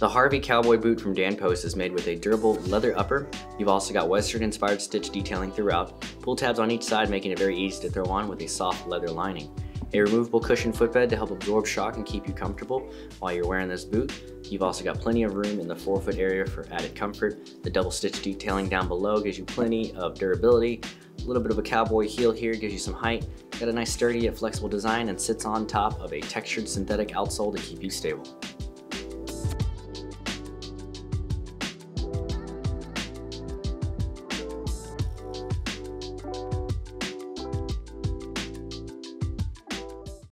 The Harvey Cowboy boot from Dan Post is made with a durable leather upper. You've also got Western inspired stitch detailing throughout, pull tabs on each side making it very easy to throw on with a soft leather lining. A removable cushion footbed to help absorb shock and keep you comfortable while you're wearing this boot. You've also got plenty of room in the forefoot area for added comfort. The double stitch detailing down below gives you plenty of durability. A little bit of a cowboy heel here gives you some height. Got a nice sturdy yet flexible design and sits on top of a textured synthetic outsole to keep you stable.